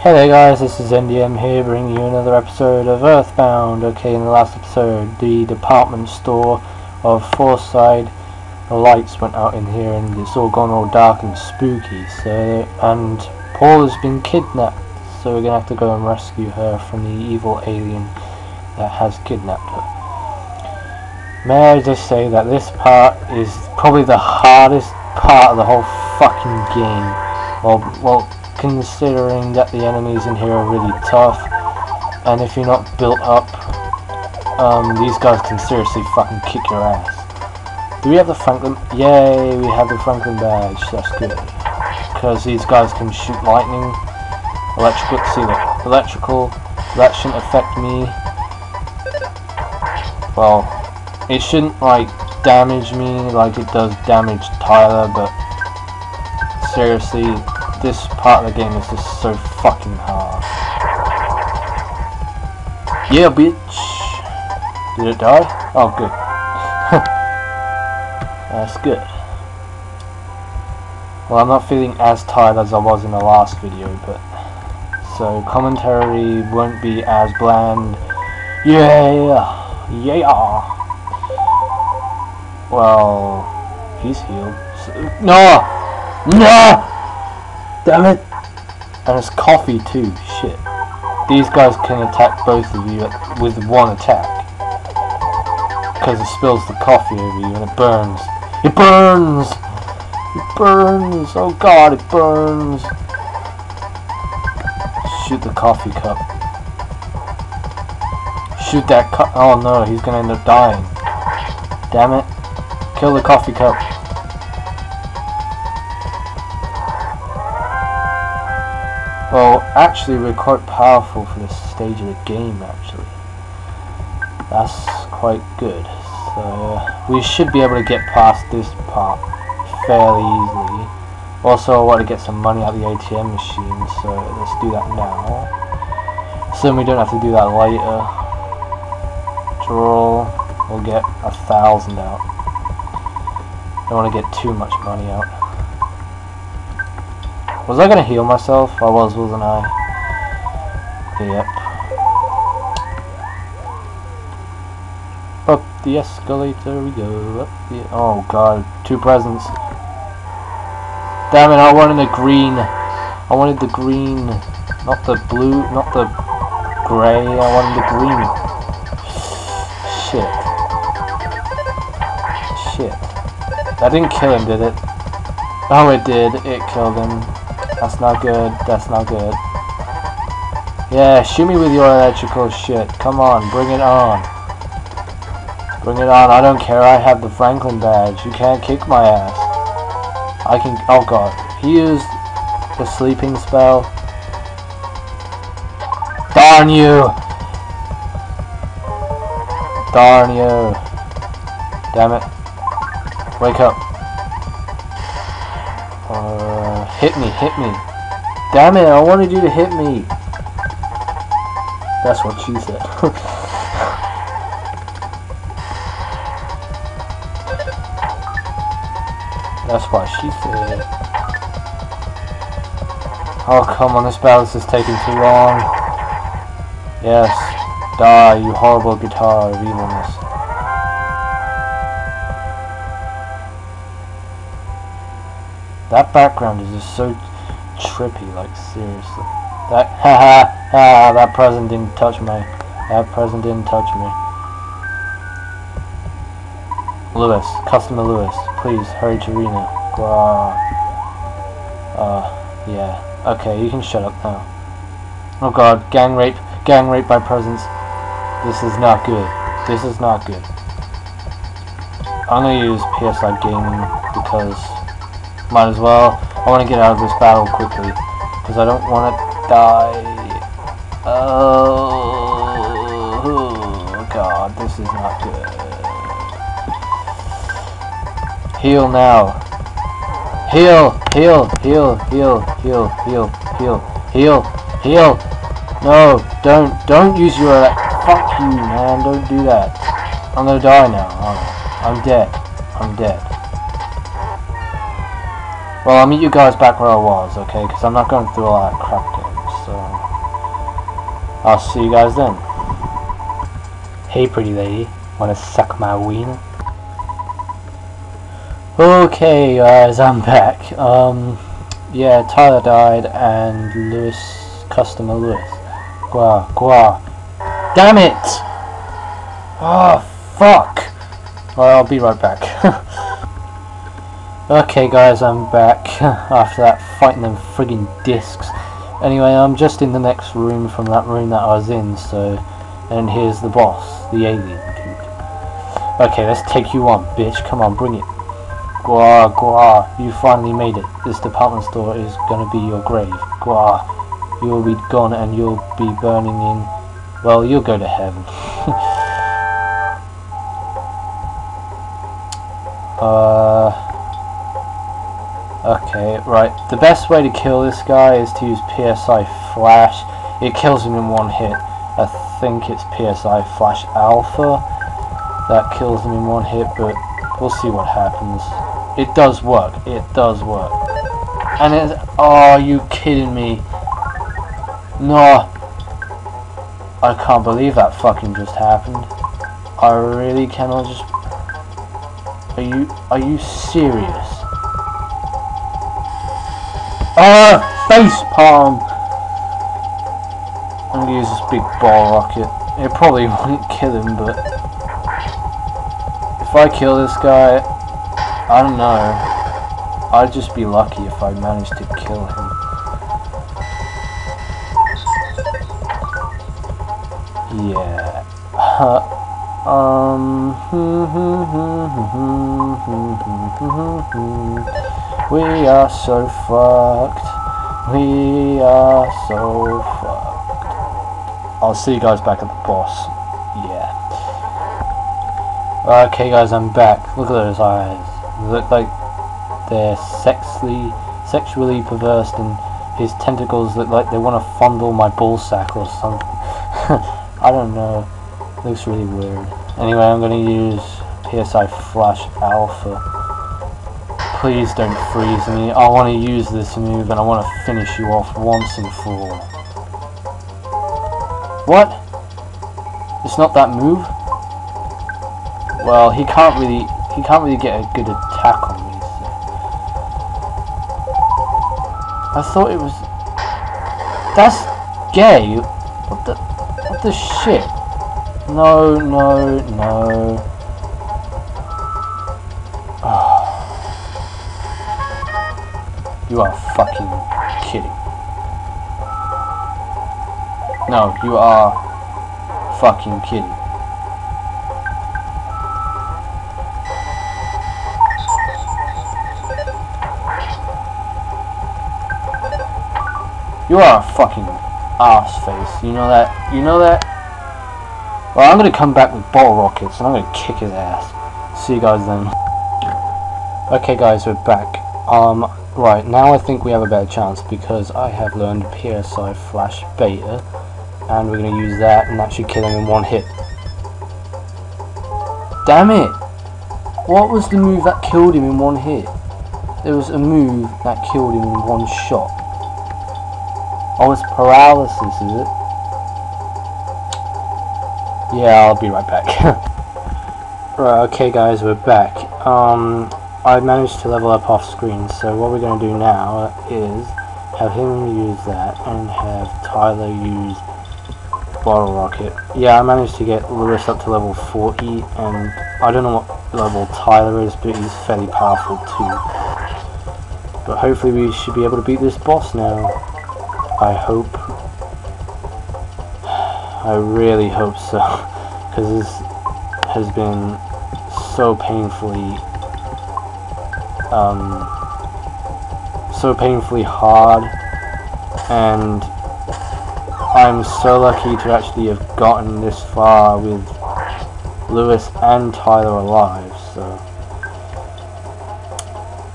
Hey there guys, this is NDM here bringing you another episode of Earthbound. Okay, in the last episode, the department store of Fourside, the lights went out in here and it's all gone all dark and spooky. So, and Paula has been kidnapped, so we're gonna have to go and rescue her from the evil alien that has kidnapped her. May I just say that this part is probably the hardest part of the whole fucking game. Well, well, considering that the enemies in here are really tough, and if you're not built up, um, these guys can seriously fucking kick your ass. Do we have the Franklin? Yay, we have the Franklin badge. That's good. Because these guys can shoot lightning, electrical. See? Electrical. That shouldn't affect me. Well, it shouldn't like damage me like it does damage Tyler, but seriously, this part of the game is just so fucking hard. Yeah, bitch! Did it die? Oh, good. That's good. Well, I'm not feeling as tired as I was in the last video, but... So, commentary won't be as bland. Yeah! Yeah! Well... He's healed. So, no! No! Damn it! And it's coffee too, shit. These guys can attack both of you with one attack. Because it spills the coffee over you and it burns. It burns! It burns! Oh god, it burns! Shoot the coffee cup. Shoot that cup. Oh no, he's gonna end up dying. Damn it. Kill the coffee cup. Actually, we're quite powerful for this stage of the game, actually. That's quite good. So, uh, we should be able to get past this part fairly easily. Also, I want to get some money out of the ATM machine, so let's do that now. So we don't have to do that later. Draw, we'll get a thousand out. Don't want to get too much money out. Was I gonna heal myself? I was, wasn't I? Yep. Up the escalator we go. Up the oh god, two presents. Damn it! I wanted the green. I wanted the green, not the blue, not the grey. I wanted the green. Shit. Shit. That didn't kill him, did it? Oh, it did. It killed him. That's not good. That's not good. Yeah, shoot me with your electrical shit. Come on, bring it on. Bring it on. I don't care. I have the Franklin badge. You can't kick my ass. I can... Oh, God. He used the sleeping spell. Darn you! Darn you. Damn it. Wake up. Uh, hit me, hit me. Damn it, I wanted you to hit me. That's what she said. That's what she said. Oh, come on, this balance is taking too long. Yes, die, you horrible guitar of evilness. That background is just so trippy, like seriously. That ha ha ha that present didn't touch me. That present didn't touch me. Lewis, customer Lewis, please hurry to Reno. Blah. Uh, yeah. Okay, you can shut up now. Oh god, gang rape, gang rape by presents. This is not good. This is not good. I'm gonna use PSI Gaming because might as well. I want to get out of this battle quickly. Because I don't want to die. Oh, God. This is not good. Heal now. Heal. Heal. Heal. Heal. Heal. Heal. Heal. Heal. Heal. No. Don't. Don't use your... Uh, fuck you, man. Don't do that. I'm gonna die now. Oh, I'm dead. I'm dead. Well, I'll meet you guys back where I was, okay? Because I'm not going through all that crap games, so I'll see you guys then. Hey pretty lady, wanna suck my wiener? Okay guys, I'm back. Um, yeah, Tyler died and Lewis, customer Lewis. Gua, gua. Damn it! Oh, fuck! Well, I'll be right back. okay guys, I'm back after that fighting them friggin' discs. Anyway, I'm just in the next room from that room that I was in, so... And here's the boss, the alien dude. Okay, let's take you on, bitch. Come on, bring it. Gua, gua, you finally made it. This department store is gonna be your grave. Gua, you will be gone and you'll be burning in... Well, you'll go to heaven. uh... Right. The best way to kill this guy is to use PSI Flash. It kills him in one hit. I think it's PSI Flash Alpha that kills him in one hit, but we'll see what happens. It does work. It does work. And it's... Oh, are you kidding me? No. I can't believe that fucking just happened. I really cannot just... Are you... Are you serious? Uh, ah! Face palm! I'm gonna use this big ball rocket. It probably won't kill him, but... If I kill this guy, I don't know. I'd just be lucky if I managed to kill him. Yeah. um. We are so fucked. We are so fucked. I'll see you guys back at the boss. Yeah. Okay guys, I'm back. Look at those eyes. They look like they're sexually, sexually perverse and his tentacles look like they want to fondle my ballsack or something. I don't know. Looks really weird. Anyway, I'm going to use PSI Flash Alpha. Please don't freeze me. I want to use this move and I want to finish you off once and for all. What? It's not that move? Well, he can't really he can't really get a good attack on me. So. I thought it was That's gay. What the what the shit? No, no, no. You are fucking kidding. No, you are fucking kidding. You are a fucking ass face. You know that? You know that? Well, I'm gonna come back with ball rockets and I'm gonna kick his ass. See you guys then. Okay guys, we're back. Um, Right, now I think we have a better chance because I have learned PSI Flash Beta and we're going to use that and should kill him in one hit. Damn it! What was the move that killed him in one hit? There was a move that killed him in one shot. Oh, it's paralysis, is it? Yeah, I'll be right back. right, okay guys, we're back. Um, I managed to level up off screen, so what we're going to do now is have him use that and have Tyler use Bottle Rocket. Yeah, I managed to get Lewis up to level 40, and I don't know what level Tyler is, but he's fairly powerful too. But hopefully we should be able to beat this boss now. I hope. I really hope so, because this has been so painfully um, so painfully hard. And I'm so lucky to actually have gotten this far with Lewis and Tyler alive so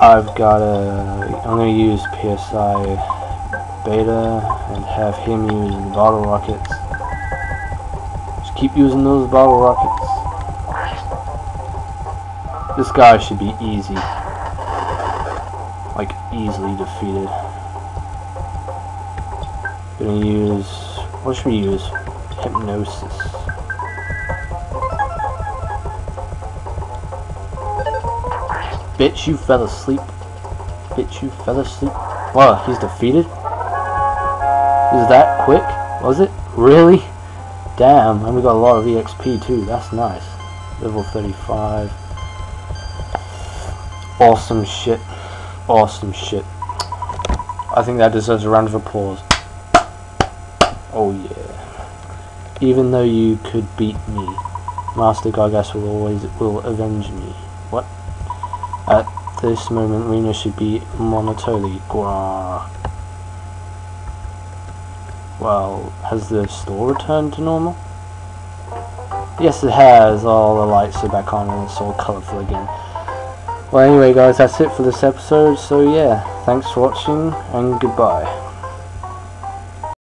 I've got a I'm to use PSI beta and have him use bottle rockets. Just keep using those bottle rockets. This guy should be easy like easily defeated. Gonna use, what should we use? Hypnosis. Bitch, you fell asleep. Bitch, you fell asleep. Wow, he's defeated? Is that quick? Was it? Really? Damn, and we got a lot of EXP too. That's nice. Level 35. Awesome shit. Awesome shit. I think that deserves a round of applause. Oh yeah. Even though you could beat me, Master Giygas will always will avenge me. What? At this moment, Rena should be Monotoli. Gwah. Well, has the store returned to normal? Yes, it has. All the lights are back on and it's all colourful again. Well, anyway, guys, that's it for this episode. So, yeah, thanks for watching and goodbye.